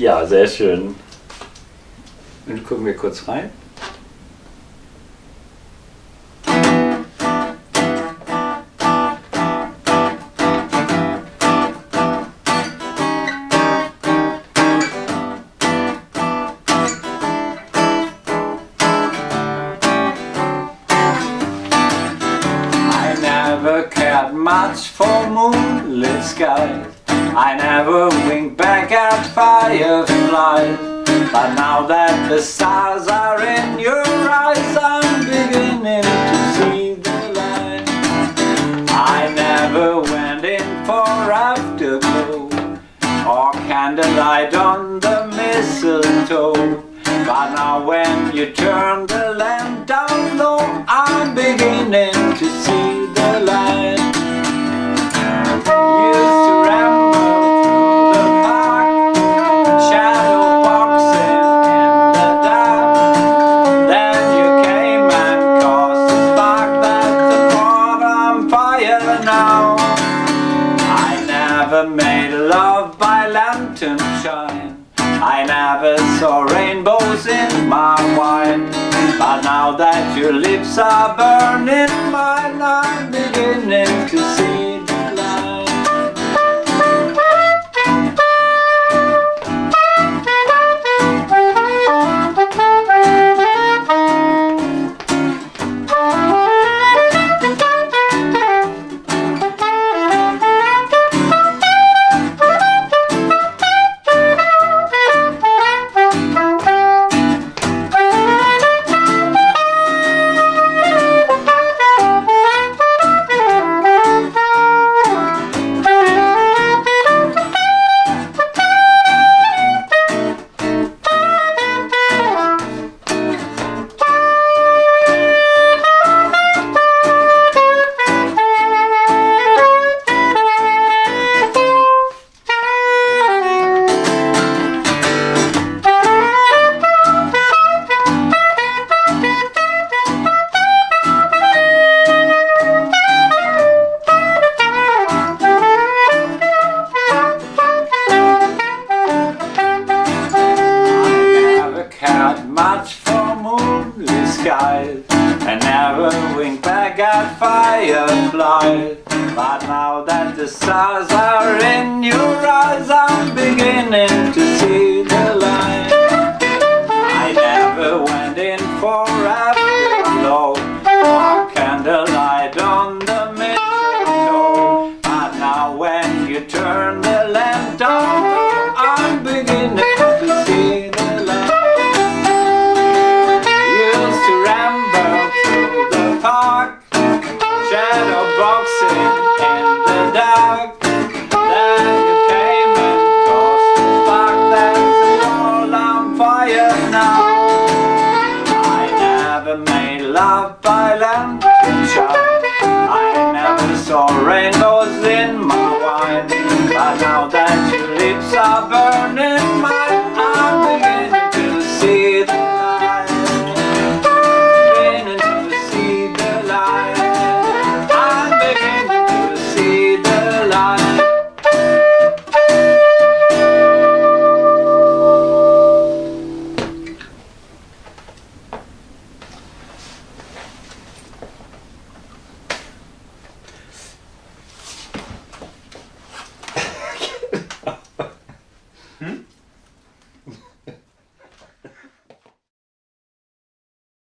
Ja, sehr schön. Und gucken wir kurz rein. Much for moonlit skies. I never winked back at fireflies. But now that the stars are in your eyes, I'm beginning to see the light. I never went in for afterglow or candlelight on the mistletoe. But now when you turn the lamp down low, I'm beginning to I never made love by lantern shine. I never saw rainbows in my wine. But now that your lips are burning mine, I'm beginning at fireflies But now that the stars are in your eyes I'm beginning to see love by violence. I never saw rainbows ん？